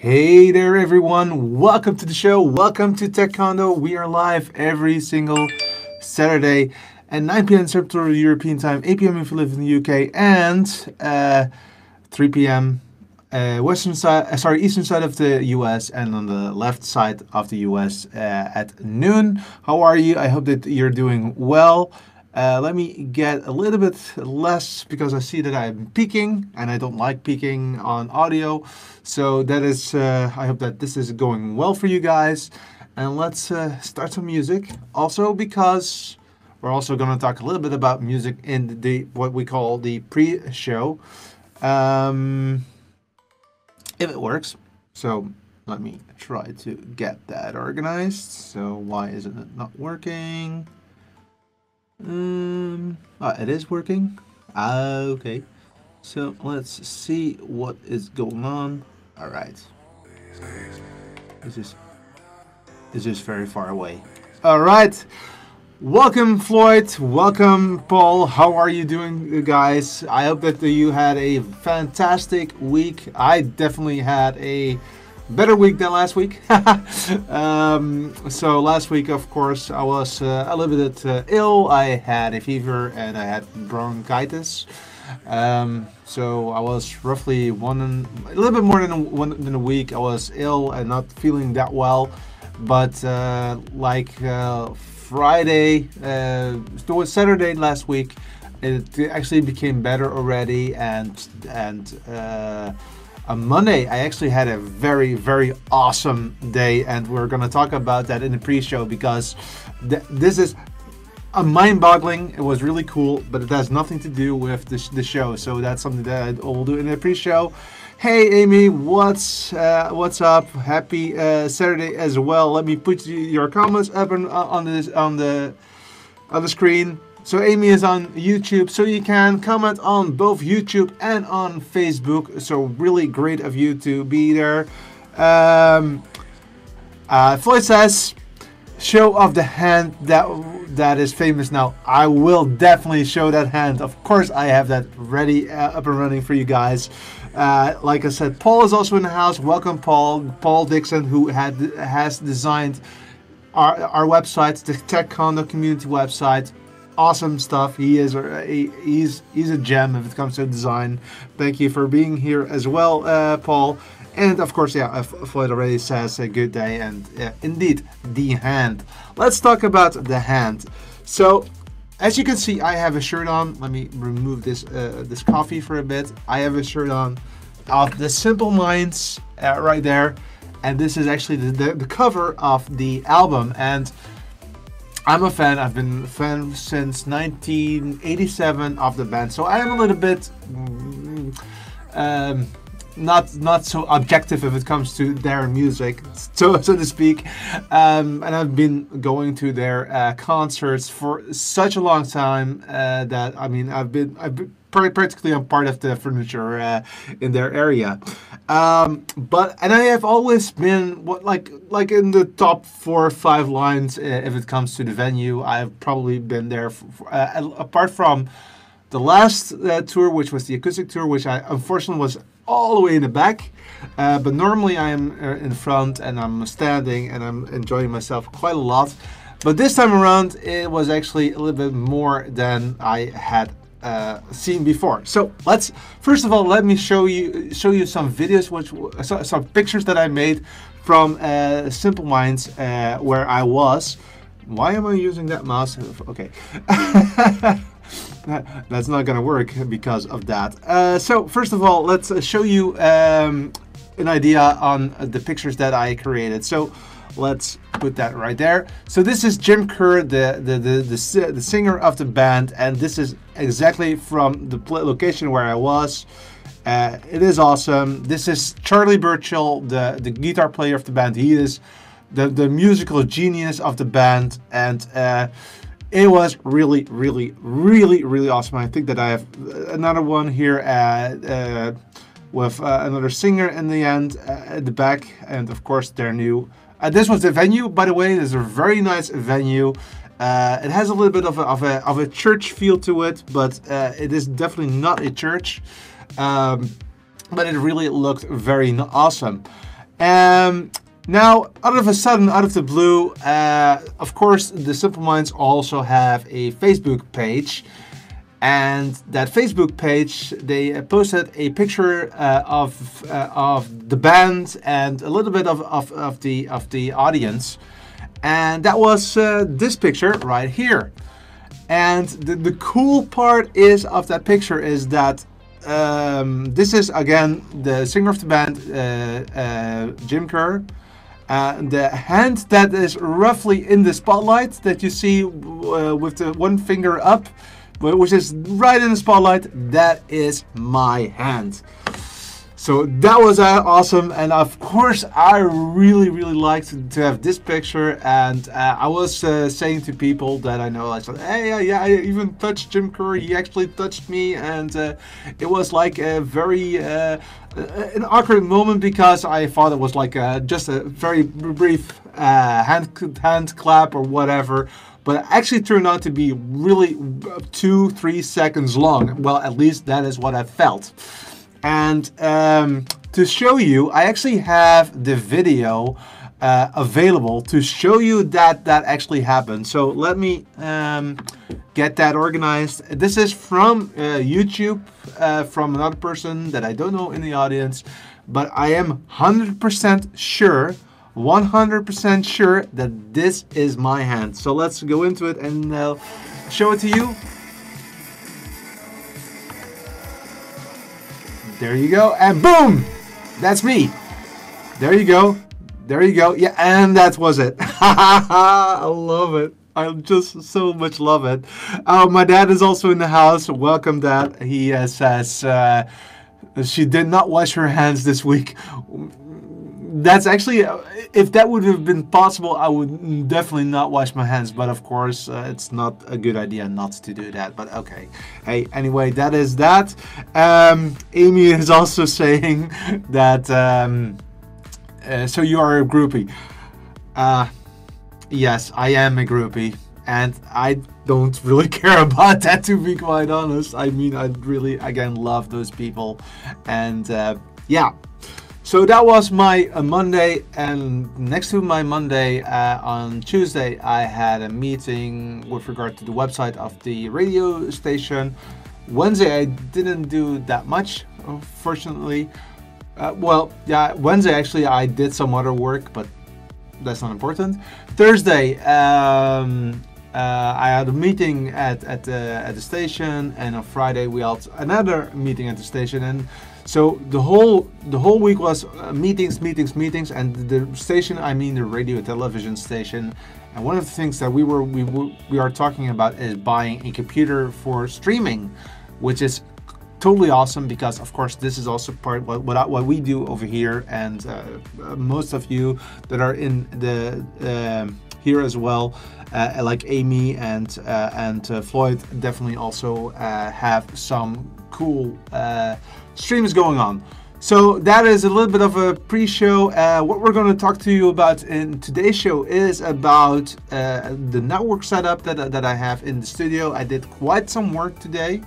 Hey there, everyone. Welcome to the show. Welcome to Tech Condo. We are live every single Saturday at 9 p.m. Central European Time, 8 p.m. if you live in the UK, and uh, 3 p.m. Uh, Western side, uh, sorry, Eastern side of the US, and on the left side of the US uh, at noon. How are you? I hope that you're doing well. Uh, let me get a little bit less because I see that I'm peaking and I don't like peaking on audio. So that is, uh, I hope that this is going well for you guys. And let's uh, start some music. Also because we're also going to talk a little bit about music in the what we call the pre-show. Um, if it works. So let me try to get that organized. So why isn't it not working? Um, ah, it is working. Ah, okay. So let's see what is going on. All right. This is this is very far away. All right. Welcome, Floyd. Welcome, Paul. How are you doing, guys? I hope that you had a fantastic week. I definitely had a better week than last week. um, so last week, of course, I was uh, a little bit uh, ill. I had a fever and I had bronchitis. Um, so I was roughly one, a little bit more than a, one than a week. I was ill and not feeling that well. But uh, like uh, Friday, uh, was Saturday last week. It actually became better already, and and uh, on Monday, I actually had a very, very awesome day, and we're going to talk about that in the pre show because th- this is a mind boggling. It was really cool, but it has nothing to do with the, sh- the show. So that's something that I will do in the pre show. Hey Amy, what's uh, what's up? Happy uh, Saturday as well. Let me put your comments up on, on this on the on the screen. So Amy is on YouTube, so you can comment on both YouTube and on Facebook. So really great of you to be there. Um, uh, Floyd says, "Show of the hand that that is famous now." I will definitely show that hand. Of course, I have that ready uh, up and running for you guys. Uh, like I said, Paul is also in the house. Welcome, Paul. Paul Dixon, who had has designed our, our website, the Tech Condo community website awesome stuff. He is a, he's he's a gem if it comes to design. Thank you for being here as well, uh, Paul. And of course, yeah, Floyd already says a good day, and uh, indeed the hand. Let's talk about the hand. So, as you can see, I have a shirt on. Let me remove this uh, this coffee for a bit. I have a shirt on of the Simple Minds uh, right there, and this is actually the, the, the cover of the album and I'm a fan. I've been a fan since 1987 of the band, so I am a little bit mm, um, not not so objective if it comes to their music, so so to speak. Um, and I've been going to their uh, concerts for such a long time uh, that I mean I've been I've been practically I'm part of the furniture uh, in their area. Um, but and I have always been what like like in the top four or five lines uh, if it comes to the venue. I've probably been there uh, apart from the last uh, tour, which was the acoustic tour, which I unfortunately was all the way in the back. Uh, but normally I am uh, in front and I'm standing and I'm enjoying myself quite a lot. But this time around, it was actually a little bit more than I had uh, seen before. So let's first of all let me show you show you some videos, which some pictures that I made from uh, Simple Minds uh, where I was. Why am I using that mouse? Okay. That's not gonna work because of that. Uh, so first of all, let's show you um, an idea on the pictures that I created. So let's put that right there. So this is Jim Kerr, the the the the, the singer of the band, and this is exactly from the location where I was. Uh, it is awesome. This is Charlie Burchill, the the guitar player of the band. He is the the musical genius of the band, and uh, it was really, really, really, really awesome. I think that I have another one here at, uh, with uh, another singer in the end uh, at the back, and of course their new uh, this was the venue, by the way. This is a very nice venue. Uh, it has a little bit of a, of a, of a church feel to it, but uh, it is definitely not a church. Um, but it really looked very awesome. Um, now, out of a sudden, out of the blue, uh, of course, the Simple Minds also have a Facebook page. And that Facebook page, they posted a picture uh, of uh, of the band and a little bit of, of, of the of the audience, and that was uh, this picture right here. And the, the cool part is of that picture is that um, this is again the singer of the band, uh, uh, Jim Kerr. Uh, the hand that is roughly in the spotlight that you see uh, with the one finger up, which is right in the spotlight, that is my hand. So that was uh, awesome, and of course, I really, really liked to, have this picture. And uh, I was uh, saying to people that I know, I said, "Hey, yeah, yeah, I even touched Jim Curry. He actually touched me, and uh, it was like a very uh, an awkward moment because I thought it was like a, just a very brief uh, hand hand clap or whatever." But actually turned out to be really two, three seconds long. Well, at least that is what I felt. And um, to show you, I actually have the video uh, available to show you that that actually happened. So let me um, get that organized. This is from uh, YouTube, uh, from another person that I don't know in the audience, but I am 100% sure 100% sure that this is my hand. So let's go into it and uh, show it to you. There you go. And boom! That's me. There you go. There you go. Yeah, and that was it. I love it. I just so much love it. Uh, my dad is also in the house. Welcome, Dad. He uh, says uh, she did not wash her hands this week that's actually if that would have been possible i would definitely not wash my hands but of course uh, it's not a good idea not to do that but okay. Hey anyway that is that. Um, amy is also saying that um, uh, so you are a groupie. Uh, yes i am a groupie and i don't really care about that to be quite honest. I mean i really again love those people and uh, yeah so that was my uh, Monday, and next to my Monday uh, on Tuesday, I had a meeting with regard to the website of the radio station. Wednesday, I didn't do that much, fortunately. Uh, well, yeah, Wednesday actually I did some other work, but that's not important. Thursday, um, uh, I had a meeting at at the at the station, and on Friday we had another meeting at the station, and so the whole the whole week was uh, meetings, meetings, meetings, and the station I mean the radio television station. And one of the things that we were we we are talking about is buying a computer for streaming, which is totally awesome because of course this is also part what what, what we do over here, and uh, most of you that are in the uh, here as well, uh, like Amy and uh, and uh, Floyd, definitely also uh, have some cool streams going on. So that is a little bit of a pre-show. Uh, what we're going to talk to you about in today's show is about uh, the network setup that, that I have in the studio. I did quite some work today.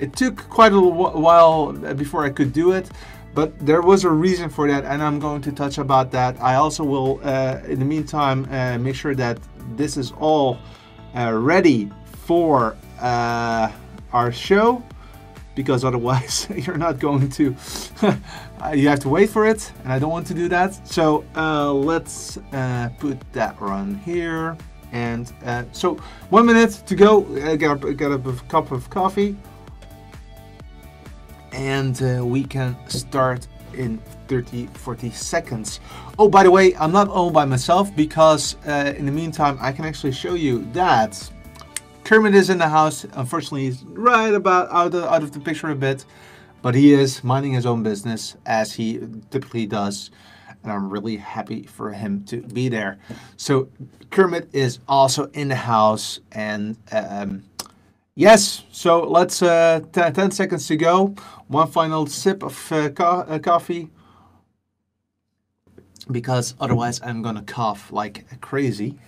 It took quite a while before I could do it, but there was a reason for that, and I'm going to touch about that. I also will, uh, in the meantime, uh, make sure that this is all uh, ready for uh, our show because otherwise you're not going to you have to wait for it and I don't want to do that. So uh, let's uh, put that run here and so one minute to go. Uh, get, get a cup of coffee and uh, we can start in 30 40 seconds oh by the way I'm not all by myself because uh, in the meantime I can actually show you that Kermit is in the house. Unfortunately, he's right about out of, out of the picture a bit, but he is minding his own business as he typically does. And I'm really happy for him to be there. So Kermit is also in the house. And um, yes, so let's, uh, 10 seconds to go. One final sip of uh, co uh, coffee because otherwise I'm gonna cough like crazy.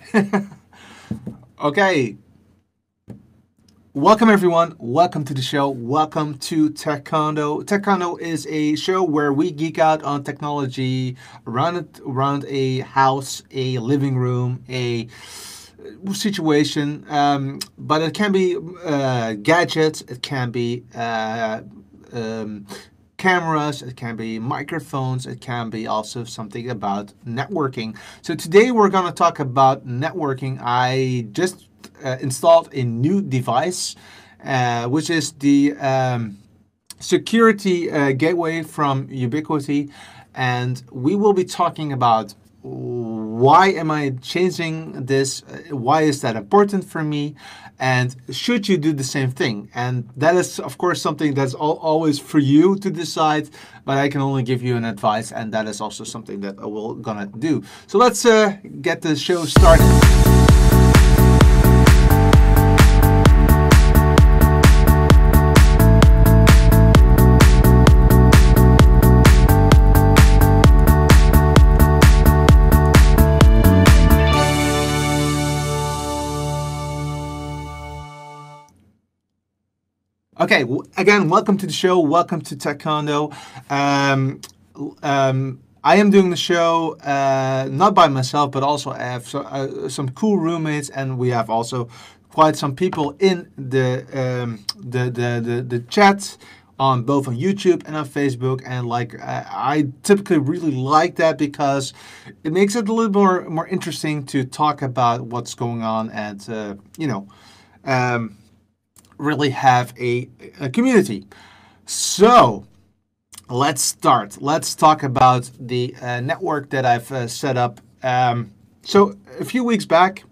okay, Welcome everyone. Welcome to the show. Welcome to Tech Condo. Techondo is a show where we geek out on technology around around a house, a living room, a situation. Um, but it can be uh, gadgets. It can be uh, um, cameras, it can be microphones, it can be also something about networking. So today we're going to talk about networking. I just uh, installed a new device, uh, which is the um, security uh, gateway from Ubiquiti. And we will be talking about why am I changing this? Uh, why is that important for me? And should you do the same thing? And that is, of course, something that's always for you to decide, but I can only give you an advice, and that is also something that I will gonna do. So let's uh, get the show started. Okay, again, welcome to the show. Welcome to Tech Condo. Um, um, I am doing the show uh, not by myself, but also I have so, uh, some cool roommates, and we have also quite some people in the um, the, the, the the chat on both on YouTube and on Facebook. And like I, I typically really like that because it makes it a little more more interesting to talk about what's going on, and uh, you know. Um, really have a, a community. So let's start. Let's talk about the uh, network that I've uh, set up. Um, so a few weeks back,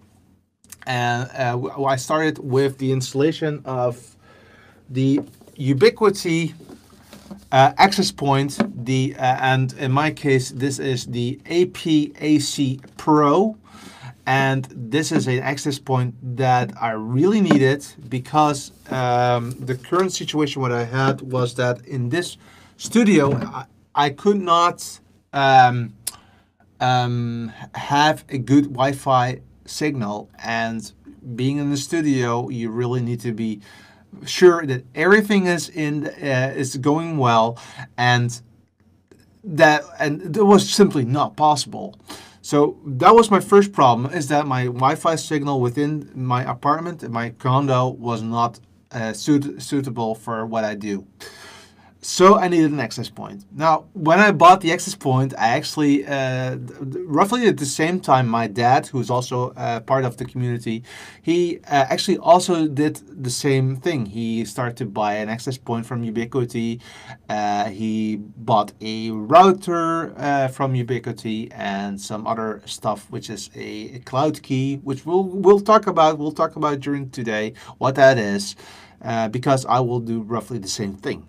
uh, uh I started with the installation of the Ubiquiti uh, access point. The uh, and in my case, this is the AP AC Pro. And this is an access point that I really needed because um, the current situation what I had was that in this studio I, I could not um, um, have a good Wi-Fi signal. And being in the studio you really need to be sure that everything is in uh, is going well. And that and it was simply not possible so that was my first problem is that my Wi-Fi signal within my apartment, my condo was not uh, suit suitable for what I do. So I needed an access point. Now, when I bought the access point, I actually, uh, roughly at the same time, my dad, who's also uh, part of the community, he uh, actually also did the same thing. He started to buy an access point from Ubiquiti. Uh, he bought a router uh, from Ubiquiti and some other stuff, which is a, a cloud key, which we'll we'll talk about. We'll talk about during today what that is, uh, because I will do roughly the same thing.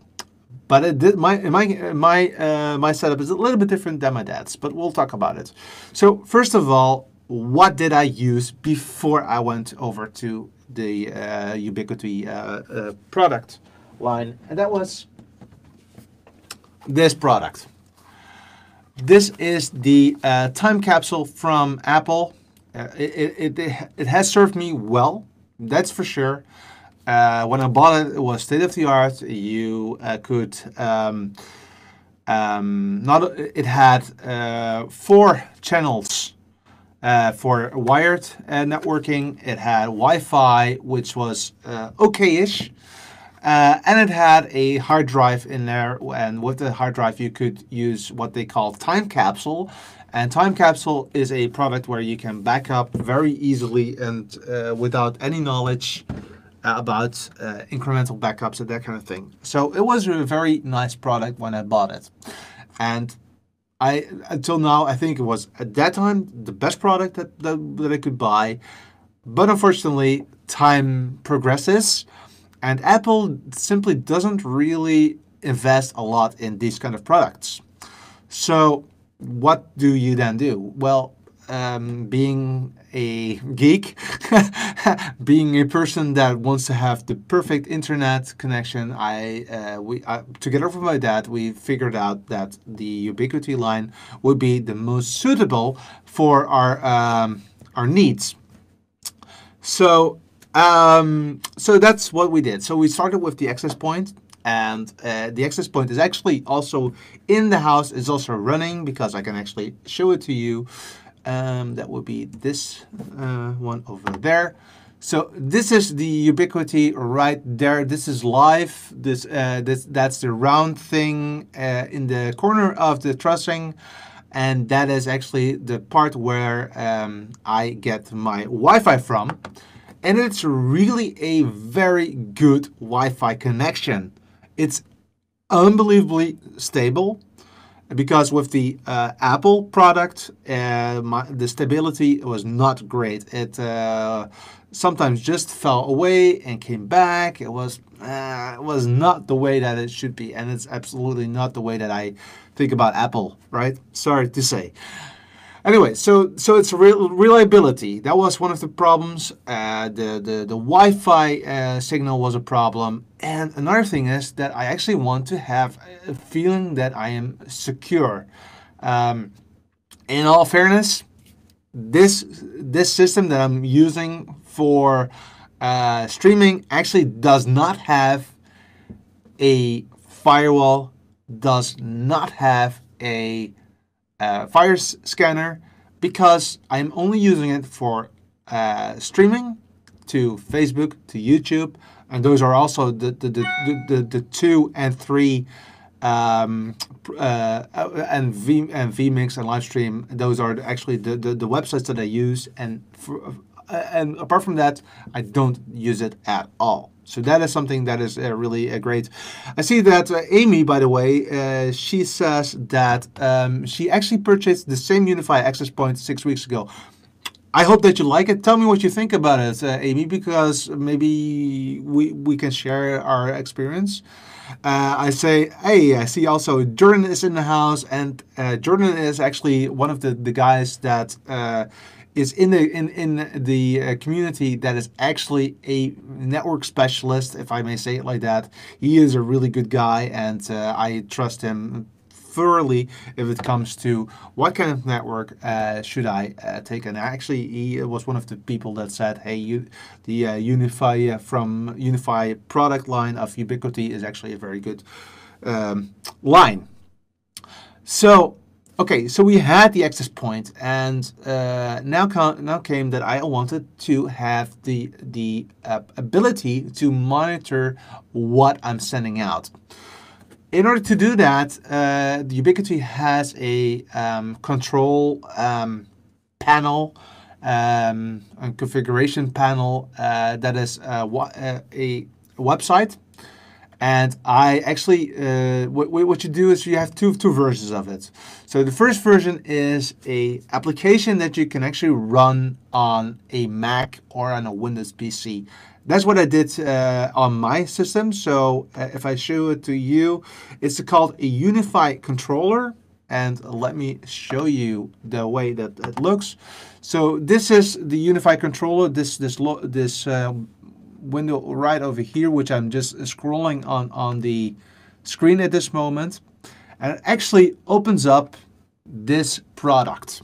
But it did, my my my uh, my setup is a little bit different than my dad's, but we'll talk about it. So first of all, what did I use before I went over to the uh, Ubiquiti uh, uh product line, and that was this product. This is the uh, time capsule from Apple. Uh, it, it, it has served me well, that's for sure. Uh, when I bought it, it was state of the art. You uh, could um, um, not. It had uh, four channels uh, for wired uh, networking. It had Wi-Fi, which was uh, okay-ish, and it had a hard drive in there. And with the hard drive, you could use what they call time capsule. And Time Capsule is a product where you can back up very easily and without any knowledge uh, about uh, incremental backups and that kind of thing. So it was a very nice product when I bought it. And I until now I think it was at that time the best product that, that, that I could buy. But unfortunately, time progresses and Apple simply doesn't really invest a lot in these kind of products. So what do you then do? Well, um, being a geek, being a person that wants to have the perfect internet connection, I uh, we uh, together with my dad we figured out that the Ubiquiti line would be the most suitable for our um, our needs. So um, so that's what we did. So we started with the access point, and uh, the access point is actually also in the house. It's also running because I can actually show it to you. Um, that would be this uh, one over there. So this is the Ubiquiti right there. This is live. This, uh, this that's the round thing uh, in the corner of the trussing. And that is actually the part where um, I get my Wi-Fi from. And it's really a very good Wi-Fi connection. It's unbelievably stable because with the uh, Apple product, uh, my, the stability was not great. It uh, sometimes just fell away and came back. It was uh, it was not the way that it should be, and it's absolutely not the way that I think about Apple. Right? Sorry to say. Anyway, so so it's re reliability. That was one of the problems. Uh, the the the Wi-Fi uh, signal was a problem, and another thing is that I actually want to have a feeling that I am secure. Um, in all fairness, this this system that I'm using for uh, streaming actually does not have a firewall, does not have a uh, virus scanner because I'm only using it for uh, streaming to Facebook, to YouTube, and those are also the the, the, the, the two and three um, uh, and V and vMix and Livestream. Those are actually the, the, the websites that I use, and for, uh, and apart from that, I don't use it at all. So that is something that is uh, really uh, great. I see that uh, Amy, by the way, uh, she says that um, she actually purchased the same UniFi access point six weeks ago. I hope that you like it. Tell me what you think about it, uh, Amy, because maybe we, we can share our experience. Uh, I say, hey, I see also Jordan is in the house, and Jordan is actually one of the, the guys that is in the in in the uh, community that is actually a network specialist, if I may say it like that. He is a really good guy, and uh, I trust him thoroughly if it comes to what kind of network uh, should I uh, take. And actually, he was one of the people that said, "Hey, you, the uh, UniFi uh, from UniFi product line of Ubiquiti is actually a very good um, line." So Okay, so we had the access point, and uh, now now came that I wanted to have the the uh, ability to monitor what I'm sending out. In order to do that, uh, the Ubiquiti has a um, control um, panel, um, a configuration panel uh, that is uh, uh, a website and I actually, uh, what, what you do is you have two, two versions of it. So the first version is a application that you can actually run on a Mac or on a Windows PC. That's what I did uh, on my system. So uh, if I show it to you, it's called a UniFi controller. And let me show you the way that it looks. So this is the UniFi controller. This this this uh, window right over here, which I'm just scrolling on, on the screen at this moment. And it actually opens up this product.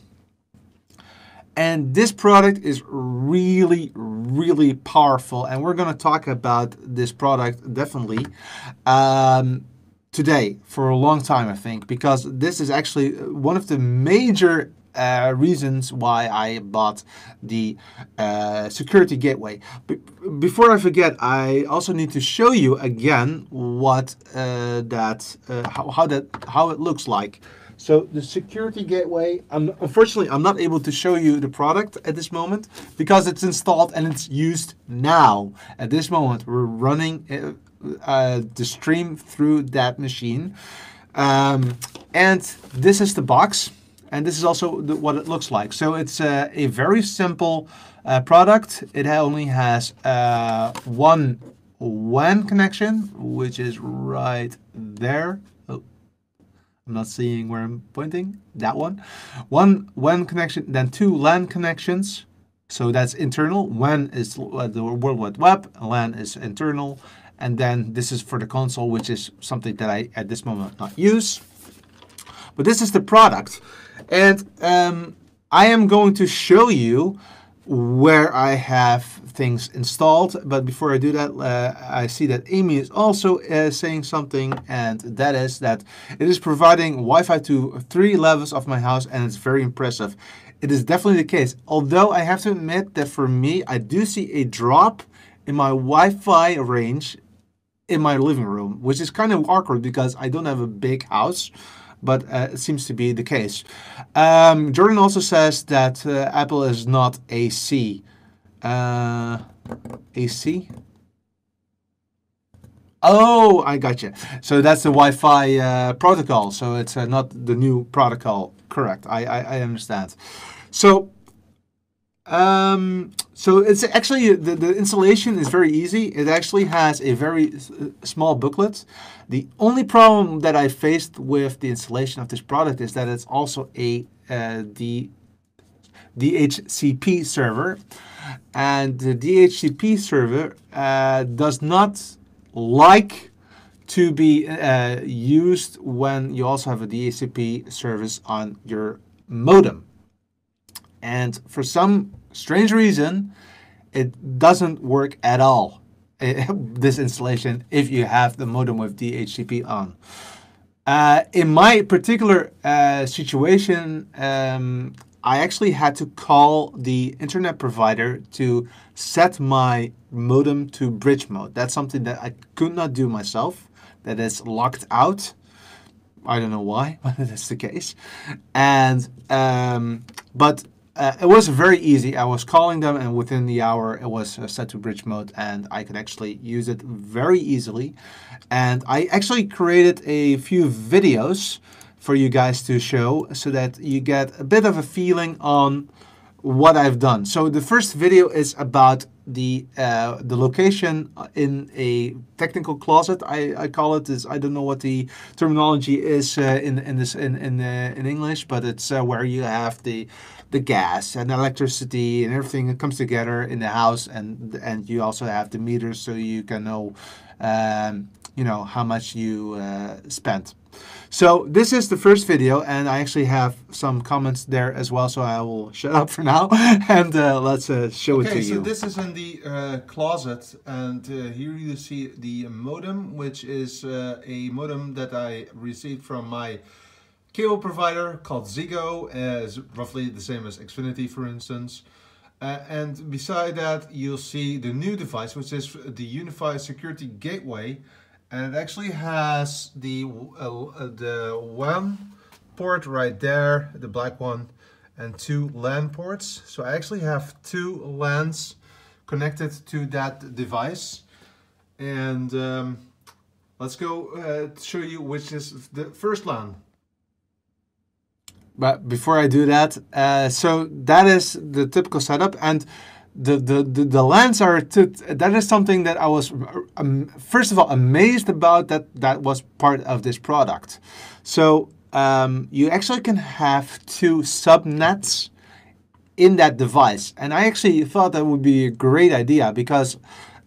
And this product is really, really powerful. And we're going to talk about this product definitely um, today for a long time, I think, because this is actually one of the major uh, reasons why I bought the uh, security gateway. B before I forget, I also need to show you again what uh, that uh, how, how, that how it looks like. So the security gateway, I'm, unfortunately, I'm not able to show you the product at this moment because it's installed and it's used now. At this moment, we're running uh, the stream through that machine. Um, and this is the box. And this is also the, what it looks like. So it's uh, a very simple uh, product. It only has uh, one WAN connection, which is right there. Oh, I'm not seeing where I'm pointing. That one. One WAN connection, then two LAN connections. So that's internal. WAN is the World Wide Web. LAN is internal. And then this is for the console, which is something that I, at this moment, not use. But this is the product. And um, I am going to show you where I have things installed. But before I do that, uh, I see that Amy is also uh, saying something, and that is that it is providing Wi-Fi to three levels of my house, and it's very impressive. It is definitely the case. Although I have to admit that for me, I do see a drop in my Wi-Fi range in my living room, which is kind of awkward because I don't have a big house but uh, it seems to be the case. Um, Jordan also says that uh, Apple is not AC. Uh, AC? Oh, I got you. So that's the Wi-Fi uh, protocol. So it's uh, not the new protocol. Correct. I, I, I understand. So um, so it's actually the, the installation is very easy. It actually has a very small booklet. The only problem that I faced with the installation of this product is that it's also a uh, the DHCP server, and the DHCP server uh, does not like to be uh, used when you also have a DHCP service on your modem. And for some strange reason, it doesn't work at all, this installation, if you have the modem with DHCP on. Uh, in my particular uh, situation, um, I actually had to call the internet provider to set my modem to bridge mode. That's something that I could not do myself, that is locked out. I don't know why, but that's the case. And um, but uh, it was very easy. I was calling them, and within the hour, it was uh, set to bridge mode, and I could actually use it very easily. And I actually created a few videos for you guys to show so that you get a bit of a feeling on what I've done. So the first video is about the uh, the location in a technical closet. I, I call it is. I don't know what the terminology is uh, in in this in in, uh, in English, but it's uh, where you have the the gas and electricity and everything that comes together in the house, and and you also have the meters so you can know um, you know how much you uh, spent. So this is the first video and I actually have some comments there as well so I will shut up for now and uh, let's uh, show okay, it to so you. this is in the uh, closet and uh, here you see the modem which is uh, a modem that I received from my cable provider called Ziggo as roughly the same as Xfinity for instance. Uh, and beside that you'll see the new device which is the UniFi Security Gateway and it actually has the uh the WAN port right there, the black one, and two LAN ports. So I actually have two LANs connected to that device. And um, let's go uh, show you which is the first LAN. But before I do that, uh, so that is the typical setup. And the the the, the LANs are to, that is something that I was um, first of all amazed about that that was part of this product. So um, you actually can have two subnets in that device, and I actually thought that would be a great idea because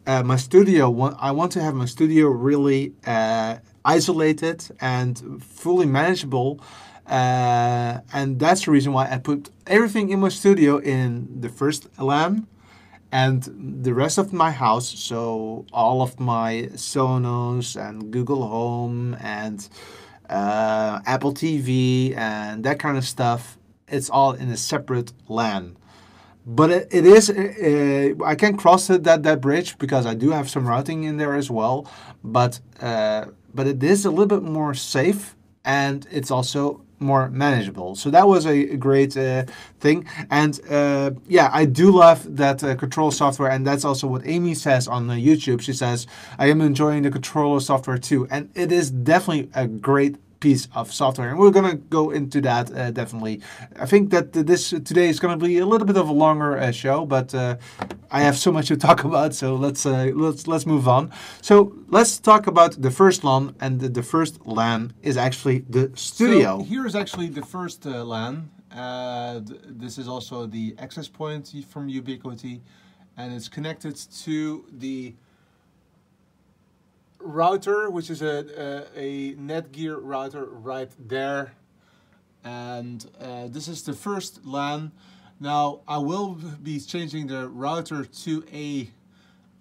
uh, my studio I want to have my studio really uh, isolated and fully manageable. Uh, and that's the reason why I put everything in my studio in the first LAN and the rest of my house. So all of my sonos and google home and uh, apple tv and that kind of stuff it's all in a separate LAN. But it, it is uh, i can cross that that bridge because i do have some routing in there as well. But uh, but it is a little bit more safe and it's also more manageable. So that was a, great uh, thing. And uh, yeah, I do love that uh, control software. And that's also what Amy says on uh, YouTube. She says, I am enjoying the controller software too. And it is definitely a great piece of software. And we're going to go into that uh, definitely. I think that this today is going to be a little bit of a longer uh, show, but uh, I have so much to talk about, so let's uh, let's let's move on. So let's talk about the first LAN, and the, the first LAN is actually the studio. So here is actually the first uh, LAN. Uh, this is also the access point from Ubiquiti, and it's connected to the router, which is a, a, a Netgear router right there. And uh, this is the first LAN. Now I will be changing the router to a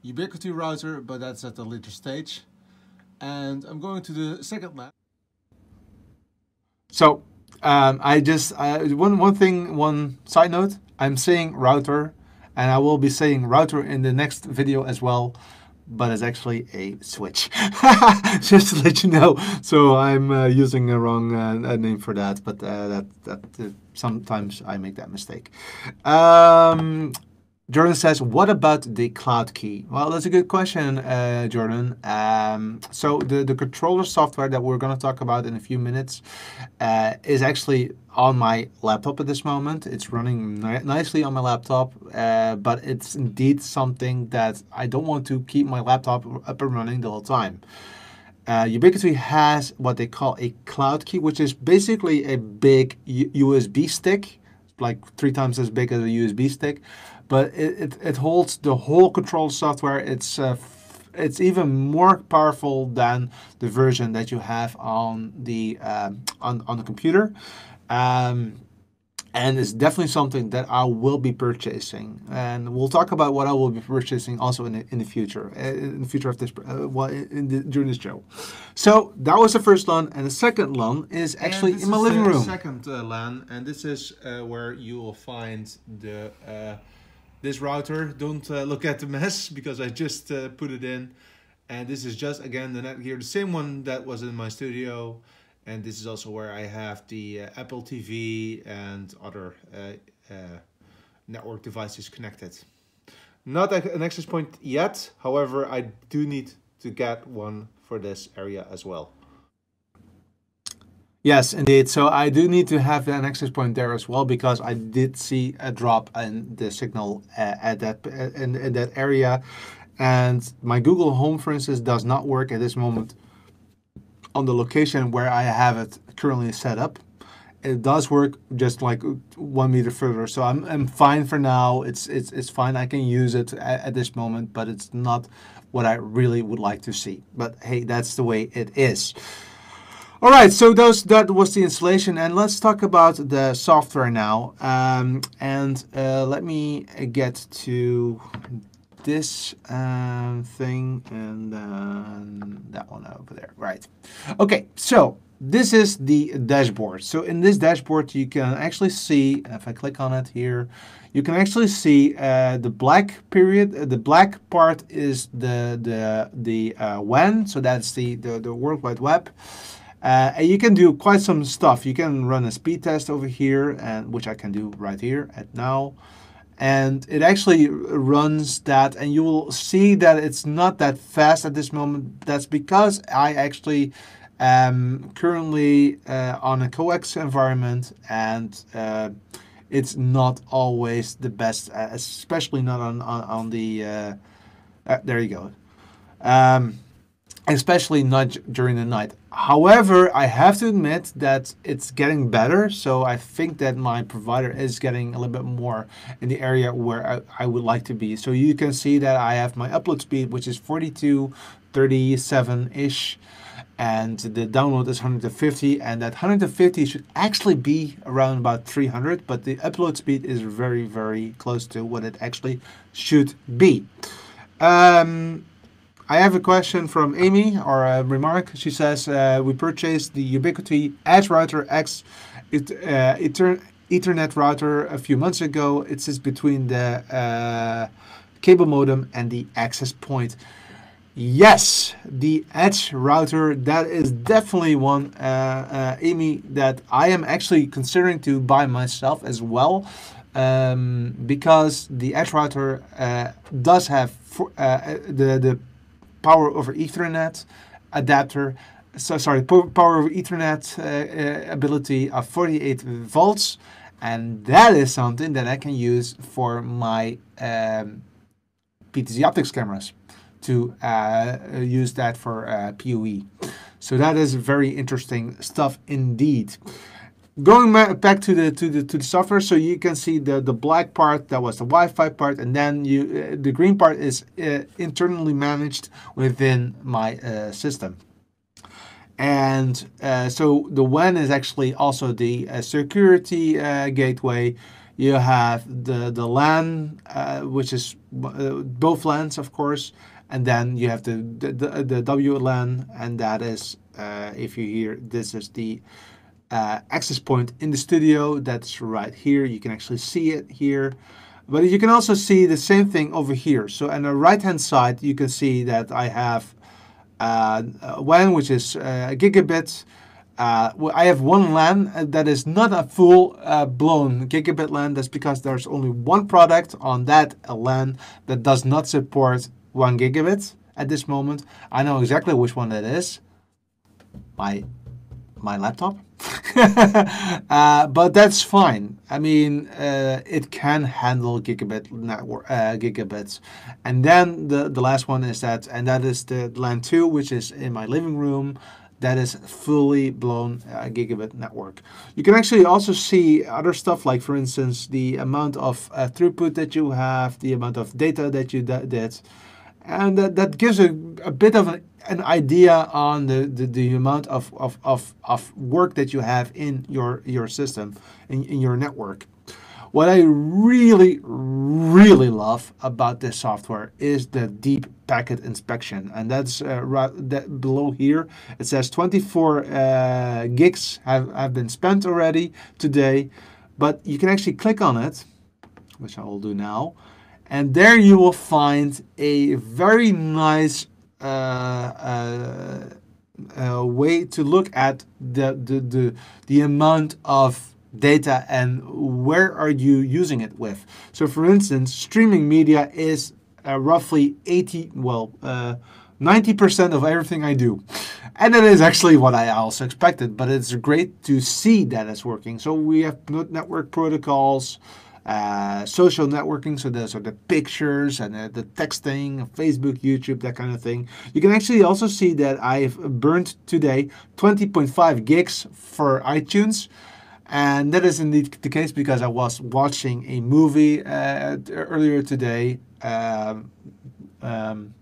Ubiquiti router, but that's at a later stage. And I'm going to the second LAN. So um, I just uh, one one thing, one side note. I'm saying router, and I will be saying router in the next video as well but it's actually a switch. Just to let you know. So I'm uh, using a wrong uh, name for that, but uh, that that uh, sometimes I make that mistake. Um, Jordan says, what about the cloud key? Well, that's a good question, uh, Jordan. Um, so the, the controller software that we're going to talk about in a few minutes uh, is actually on my laptop at this moment. It's running ni nicely on my laptop, uh, but it's indeed something that I don't want to keep my laptop up and running the whole time. Uh, Ubiquiti has what they call a cloud key, which is basically a big U USB stick, like three times as big as a USB stick, but it, it, it holds the whole control software. It's uh, it's even more powerful than the version that you have on the um, on on the computer. Um, and it's definitely something that I will be purchasing. And we'll talk about what I will be purchasing also in the, in the future, uh, in the future of this, uh, well, in the, during this show. So that was the first LAN, and the second LAN is actually in my living room. Second uh, LAN, and this is uh, where you will find the uh, this router. Don't uh, look at the mess because I just uh, put it in. And this is just, again, the Netgear, the same one that was in my studio. And this is also where I have the uh, Apple TV and other uh, uh, network devices connected. Not an access point yet. However, I do need to get one for this area as well. Yes, indeed. So I do need to have an access point there as well because I did see a drop in the signal uh, at that uh, in, in that area, and my Google Home, for instance, does not work at this moment on the location where I have it currently set up. It does work just like one meter further, so I'm I'm fine for now. It's it's it's fine. I can use it at, at this moment, but it's not what I really would like to see. But hey, that's the way it is. All right, so those that was the installation, and let's talk about the software now. Um, and uh, let me get to this um, thing and then that one over there. Right. Okay, so this is the dashboard. So in this dashboard, you can actually see, if I click on it here, you can actually see uh, the black period. Uh, the black part is the the the uh, so that's the the, the World Wide Web. Uh, and you can do quite some stuff. You can run a speed test over here, and which I can do right here at now. And it actually runs that, and you will see that it's not that fast at this moment. That's because I actually am currently uh, on a coax environment, and uh, it's not always the best, uh, especially not on on, on the. Uh, uh, there you go. Um, especially not during the night. However, I have to admit that it's getting better. So I think that my provider is getting a little bit more in the area where I, I would like to be. So you can see that I have my upload speed, which is 42, 37-ish. And the download is 150 and that 150 should actually be around about 300 but the upload speed is very very close to what it actually should be. Um, I have a question from Amy, or a remark. She says, uh, we purchased the Ubiquiti Edge Router X uh, Ether Ethernet router a few months ago. It sits between the uh, cable modem and the access point. Yes, the Edge router, that is definitely one, uh, uh, Amy, that I am actually considering to buy myself as well. Um, because the Edge router uh, does have for, the, the power over Ethernet adapter, so sorry, power over Ethernet uh, uh, ability of 48 volts, and that is something that I can use for my um, PTZ optics cameras to uh, use that for uh, PoE. So that is very interesting stuff indeed. Going back to the to the to the software, so you can see the the black part that was the Wi-Fi part, and then you uh, the green part is uh, internally managed within my uh, system. And uh, so the WAN is actually also the uh, security uh, gateway. You have the the LAN, which is both LANs, of course, and then you have the the, the, WLAN, and that is if you hear this is the uh, access point in the studio. That's right here. You can actually see it here. But you can also see the same thing over here. So on the right hand side, you can see that I have uh, WAN, which is uh, gigabit. Uh, I have one LAN that is not a full uh, blown gigabit LAN. That's because there's only one product on that LAN that does not support one gigabit at this moment. I know exactly which one that is. My my laptop. uh, but that's fine. I mean, uh, it can handle gigabit network uh, gigabits. And then the the last one is that, and that is the LAN two, which is in my living room. That is fully blown uh, gigabit network. You can actually also see other stuff, like for instance, the amount of uh, throughput that you have, the amount of data that you did, and that, that gives a, a bit of an an idea on the, the, the amount of, of, of, of work that you have in your, your system, in, in your network. What I really, really love about this software is the deep packet inspection. And that's uh, right that below here. It says 24 uh, gigs have, have been spent already today. But you can actually click on it, which I will do now. And there you will find a very nice uh, uh, way to look at the, the, the, the amount of data and where are you using it with. So for instance, streaming media is uh, roughly 80, well, uh, 90% of everything I do. And that is actually what I also expected, but it's great to see that it's working. So we have network protocols, uh, social networking, so the are the pictures and uh, the texting, Facebook, YouTube, that kind of thing. You can actually also see that I've burned today 20.5 gigs for iTunes. And that is indeed the case because I was watching a movie uh, earlier today. Um, um,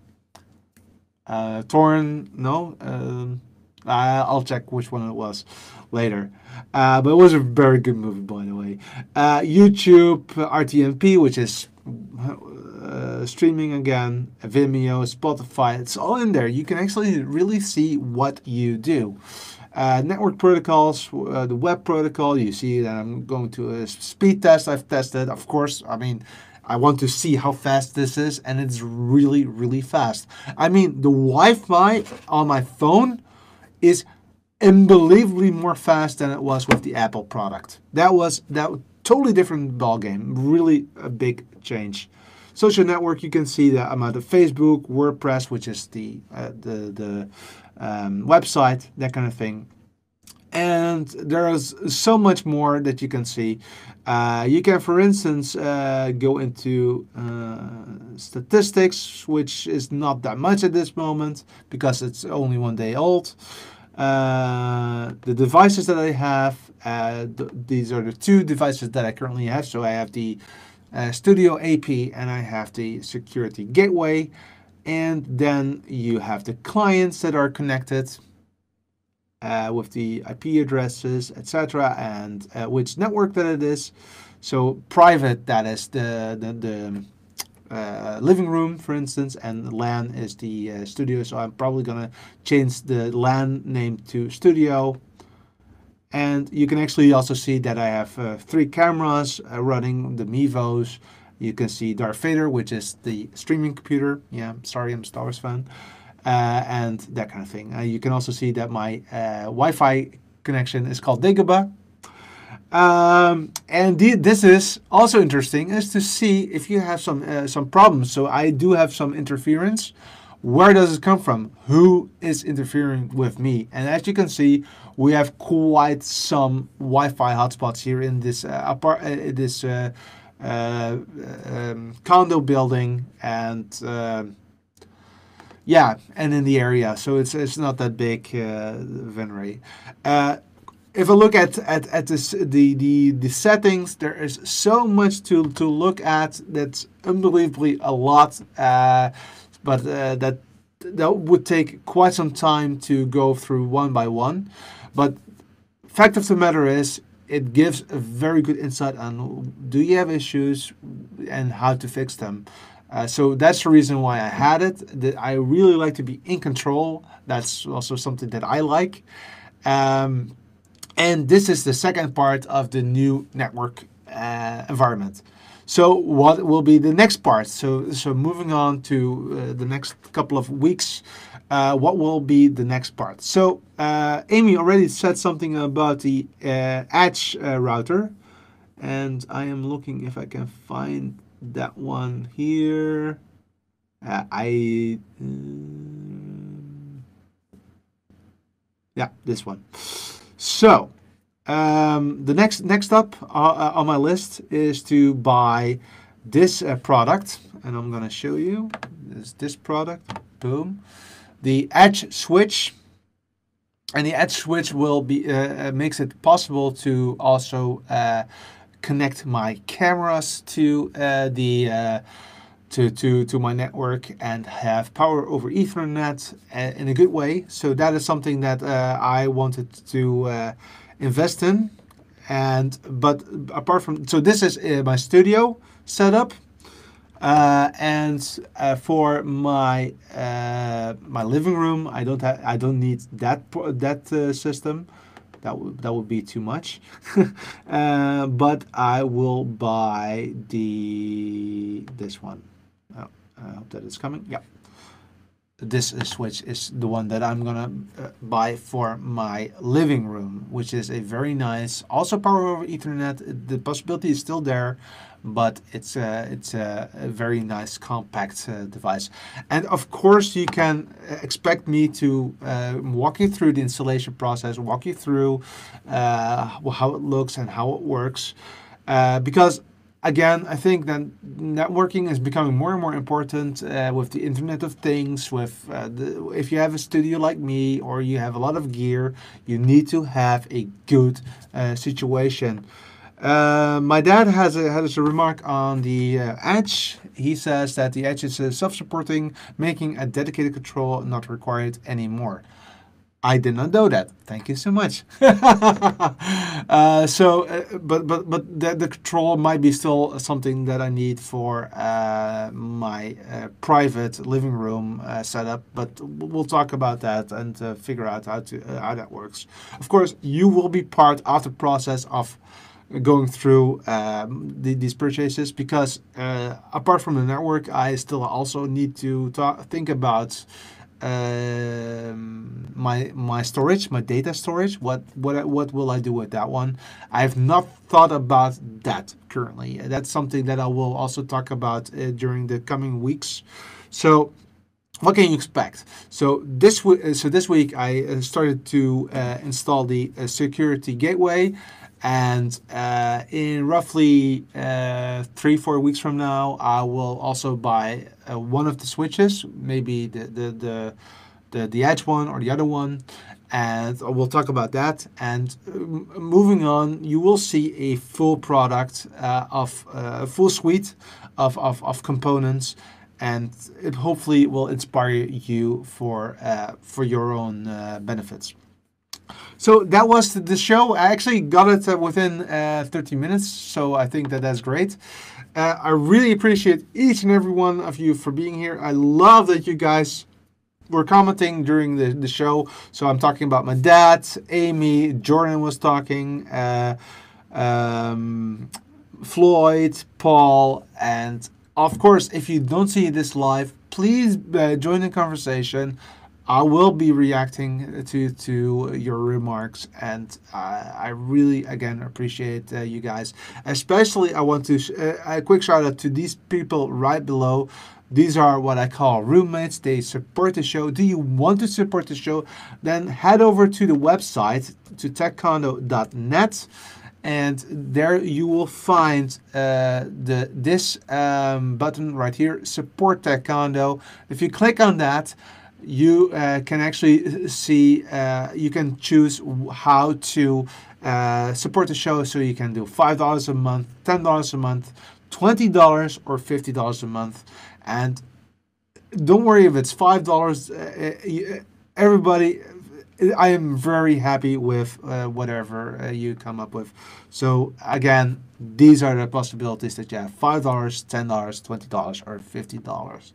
uh, Torn, no, um, I'll check which one it was later. Uh, but it was a very good movie, by the way. Uh, YouTube, RTMP, which is uh, streaming again, Vimeo, Spotify, it's all in there. You can actually really see what you do. Uh, network protocols, uh, the web protocol, you see that I'm going to a speed test I've tested. Of course, I mean, I want to see how fast this is, and it's really, really fast. I mean, the Wi Fi on my phone is unbelievably more fast than it was with the Apple product. That was that totally different ball game. Really a big change. Social network, you can see the amount of Facebook, WordPress, which is the uh, the the um, website, that kind of thing. And there is so much more that you can see. Uh, you can, for instance, uh, go into uh, statistics, which is not that much at this moment because it's only one day old. Uh, the devices that I have, uh, th these are the two devices that I currently have. So I have the uh, Studio AP and I have the Security Gateway. And then you have the clients that are connected uh, with the IP addresses, etc., and uh, which network that it is. So private, that is the the, the uh, living room, for instance, and LAN is the uh, studio. So I'm probably gonna change the LAN name to studio. And you can actually also see that I have uh, three cameras uh, running the Mevos. You can see Darth Vader, which is the streaming computer. Yeah, sorry, I'm a Star Wars fan. Uh, and that kind of thing. Uh, you can also see that my Wi-Fi connection is called Dagobah. Um, and the, this is also interesting is to see if you have some uh, some problems. So I do have some interference. Where does it come from? Who is interfering with me? And as you can see, we have quite some Wi-Fi hotspots here in this uh, apart uh, this uh, uh, um, condo building and yeah, and in the area. So it's it's not that big, uh, Venray. Uh, if I look at at, at this, the, the the settings, there is so much to to look at. That's unbelievably a lot, uh, but uh, that that would take quite some time to go through one by one. But fact of the matter is, it gives a very good insight on do you have issues and how to fix them. Uh, so that's the reason why I had it. That I really like to be in control. That's also something that I like. Um, and this is the second part of the new network uh, environment. So what will be the next part? So so moving on to uh, the next couple of weeks, uh, what will be the next part? So uh, Amy already said something about the uh, Edge uh, router, and I am looking if I can find that one here. Uh, I um, yeah this one. So um, the next next up uh, on my list is to buy this uh, product, and I'm gonna show you this this product. Boom, the Edge switch, and the Edge switch will be uh, uh makes it possible to also uh, connect my cameras to uh, the to, to, to my network and have power over Ethernet in a good way. So that is something that I wanted to invest in. And but apart from so this is uh, my studio setup. Uh, and uh, for my uh, my living room, I don't I don't need that that uh, system. That would that would be too much. Uh, but I will buy the this one. Oh, I hope that it's coming. Yeah this switch is the one that I'm gonna uh, buy for my living room, which is a very nice, also power over Ethernet. The possibility is still there, but it's a, it's a, a very nice compact uh, device. And of course, you can uh, expect me to uh, walk you through the installation process, walk you through uh, how it looks and how it works, uh, because again, I think that networking is becoming more and more important uh, with the Internet of Things. With uh, the, if you have a studio like me or you have a lot of gear, you need to have a good uh, situation. Uh, my dad has a, has a remark on the uh, Edge. He says that the Edge is uh, self-supporting, making a dedicated control not required anymore. I did not know that. Thank you so much. uh, so, uh, but but but the, the, control might be still something that I need for uh, my uh, private living room uh, setup. But we'll talk about that and uh, figure out how to how that works. Of course, you will be part of the process of going through um, the, these purchases because apart from the network, I still also need to talk, think about um, my my storage, my data storage. What what what will I do with that one? I have not thought about that currently. That's something that I will also talk about uh, during the coming weeks. So what can you expect? So this so this week I uh, started to uh, install the uh, security gateway and uh, in roughly uh, three, four weeks from now, I will also buy uh, one of the switches, maybe the, the, the, the, the Edge one or the other one. And we'll talk about that. And um, moving on, you will see a full product uh, of uh, a full suite of, of, of components and it hopefully will inspire you for uh, for your own uh, benefits. So that was the show. I actually got it uh, within uh, 30 minutes, so I think that that's great. Uh, I really appreciate each and every one of you for being here. I love that you guys were commenting during the, the show. So I'm talking about my dad, Amy, Jordan was talking, uh, um, Floyd, Paul, and of course, if you don't see this live, please uh, join the conversation. I will be reacting to to your remarks, and uh, I really again appreciate uh, you guys. Especially, I want to sh- uh, a quick shout out to these people right below. These are what I call roommates. They support the show. Do you want to support the show? Then head over to the website to techcondo.net and there you will find uh, the this um, button right here support tech condo if you click on that you uh, can actually see, uh, you can choose how to uh, support the show. So you can do $5 a month, $10 a month, $20 or $50 a month. And don't worry if it's $5, uh, uh, everybody, I am very happy with uh, whatever uh, you come up with. So again, these are the possibilities that you have: five dollars, ten dollars, twenty dollars, or fifty dollars.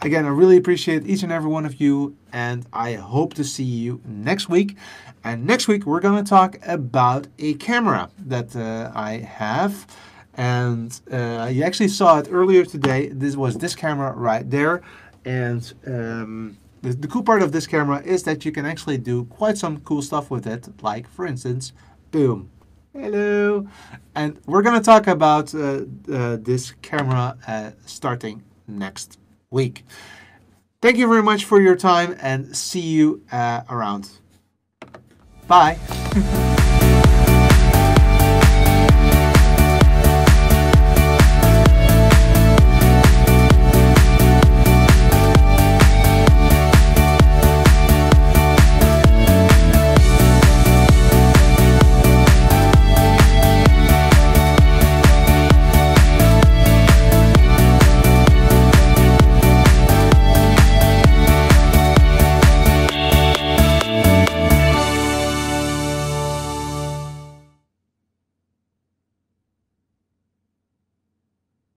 Again, I really appreciate each and every one of you, and I hope to see you next week. And next week, we're going to talk about a camera that uh, I have. And uh, you actually saw it earlier today. This was this camera right there. And um, the, the cool part of this camera is that you can actually do quite some cool stuff with it. Like, for instance, boom, hello. And we're going to talk about uh, uh, this camera uh, starting next week. Thank you very much for your time and see you uh, around. Bye.